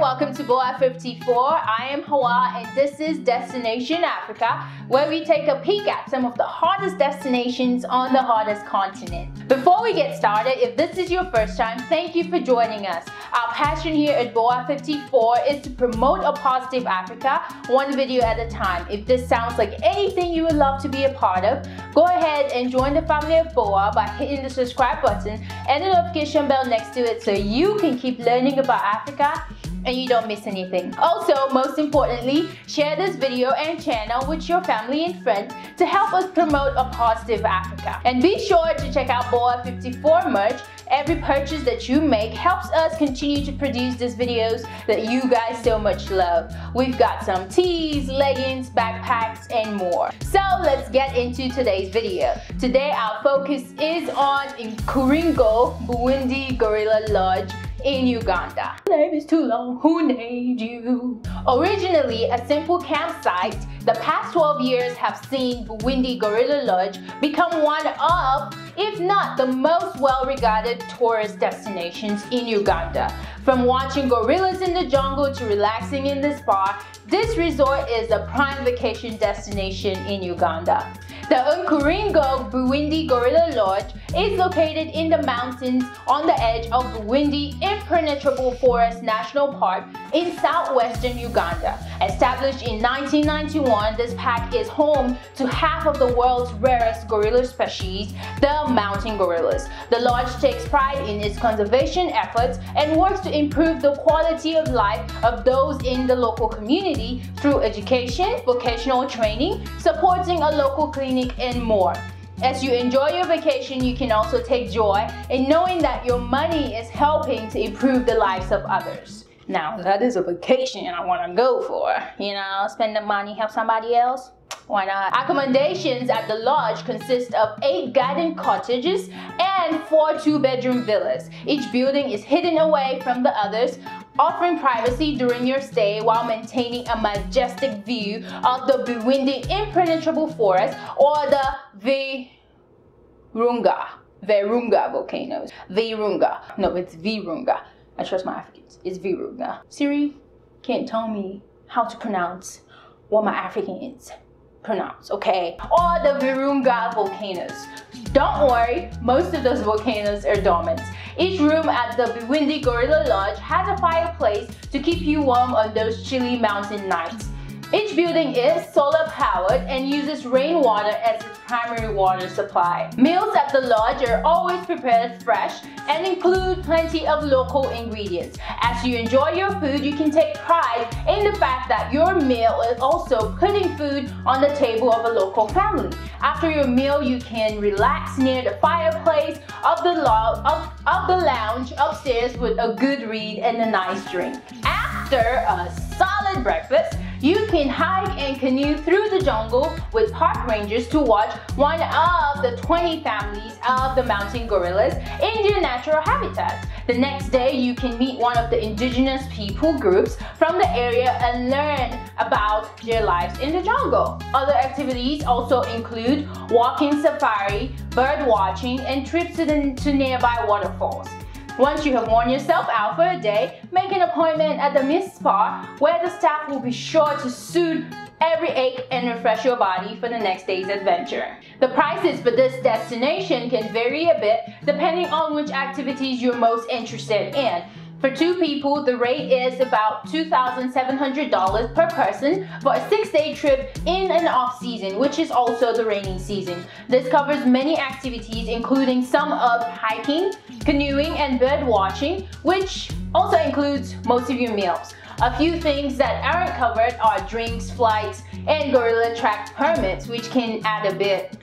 welcome to Boa 54. I am Hauwa and this is Destination Africa, where we take a peek at some of the hottest destinations on the hottest continent. Before we get started, if this is your first time, thank you for joining us. Our passion here at Boa 54 is to promote a positive Africa, one video at a time. If this sounds like anything you would love to be a part of, go ahead and join the family of Boa by hitting the subscribe button and the notification bell next to it so you can keep learning about Africa and you don't miss anything. Also, most importantly, share this video and channel with your family and friends to help us promote a positive Africa. And be sure to check out Boa 54 merch. Every purchase that you make helps us continue to produce these videos that you guys so much love. We've got some tees, leggings, backpacks, and more. So let's get into today's video. Today our focus is on Nkuringo Bwindi Gorilla Lodge in Uganda. Name is too long, who named you? Originally a simple campsite, the past 12 years have seen Bwindi Gorilla Lodge become one of, if not the most well-regarded tourist destinations in Uganda. From watching gorillas in the jungle to relaxing in the spa, this resort is a prime vacation destination in Uganda. The Nkuringo Bwindi Gorilla Lodge is located in the mountains on the edge of Bwindi Impenetrable Forest National Park in southwestern Uganda. Established in 1991, this park is home to half of the world's rarest gorilla species, the mountain gorillas. The lodge takes pride in its conservation efforts and works to improve the quality of life of those in the local community through education, vocational training, supporting a local clinic, and more. As you enjoy your vacation, you can also take joy in knowing that your money is helping to improve the lives of others. Now, that is a vacation I want to go for. You know, spend the money, help somebody else. Why not? Accommodations at the lodge consist of 8 garden cottages and 4 two-bedroom villas. Each building is hidden away from the others, offering privacy during your stay while maintaining a majestic view of the Bwindi Impenetrable Forest or the Virunga, Virunga volcanoes. Virunga. No, it's Virunga. I trust my Africans. It's Virunga. Siri can't tell me how to pronounce what my Africans pronounce, okay? Or the Virunga volcanoes. Don't worry, most of those volcanoes are dormant. Each room at the Bwindi Gorilla Lodge has a fireplace to keep you warm on those chilly mountain nights. Each building is solar powered and uses rainwater as its primary water supply. Meals at the lodge are always prepared fresh and include plenty of local ingredients. As you enjoy your food, you can take pride in the fact that your meal is also putting food on the table of a local family. After your meal, you can relax near the fireplace of the, of, of the lounge upstairs with a good read and a nice drink. After a solid breakfast, you can hike and canoe through the jungle with park rangers to watch one of the 20 families of the mountain gorillas in their natural habitat. The next day, you can meet one of the indigenous people groups from the area and learn about their lives in the jungle. Other activities also include walking safari, bird watching, and trips to, the, to nearby waterfalls. Once you have worn yourself out for a day, make an appointment at the Mist Spa where the staff will be sure to soothe every ache and refresh your body for the next day's adventure. The prices for this destination can vary a bit depending on which activities you're most interested in. For two people, the rate is about $2,700 per person for a six-day trip in and off-season, which is also the rainy season. This covers many activities, including some of hiking, canoeing, and bird watching, which also includes most of your meals. A few things that aren't covered are drinks, flights, and gorilla track permits, which can add a bit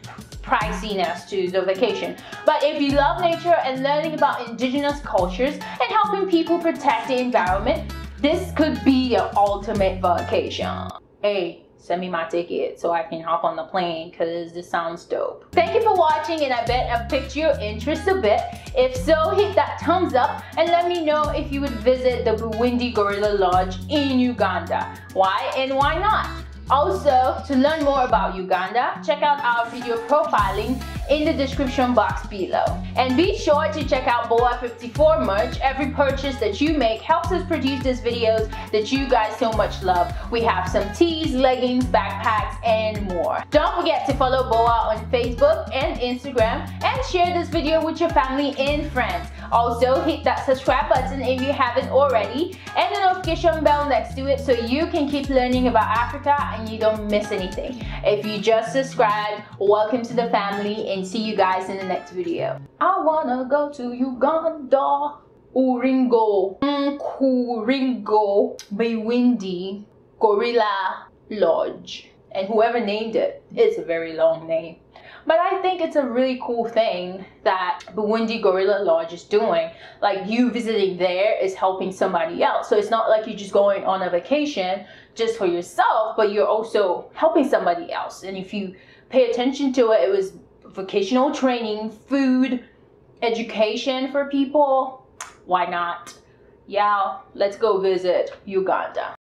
priciness to the vacation. But if you love nature and learning about indigenous cultures and helping people protect the environment, this could be your ultimate vacation. Hey, send me my ticket so I can hop on the plane because this sounds dope. Thank you for watching and I bet I've piqued your interest a bit. If so, hit that thumbs up and let me know if you would visit the Bwindi Gorilla Lodge in Uganda. Why and why not? Also, to learn more about Uganda, check out our video profiling in the description box below. And be sure to check out BOA 54 merch. Every purchase that you make helps us produce these videos that you guys so much love. We have some tees, leggings, backpacks, and more. Don't forget to follow BOA on Facebook and Instagram and share this video with your family and friends. Also, hit that subscribe button if you haven't already and the notification bell next to it so you can keep learning about Africa and you don't miss anything. If you just subscribed, welcome to the family and see you guys in the next video. I wanna go to Uganda. Uringo, Nkuringo, Bewindi, Gorilla Lodge. And whoever named it, it's a very long name. But I think it's a really cool thing that Bwindi Gorilla Lodge is doing. Like you visiting there is helping somebody else. So it's not like you're just going on a vacation just for yourself, but you're also helping somebody else. And if you pay attention to it, it was vocational training, food, education for people. Why not? Yeah, let's go visit Uganda.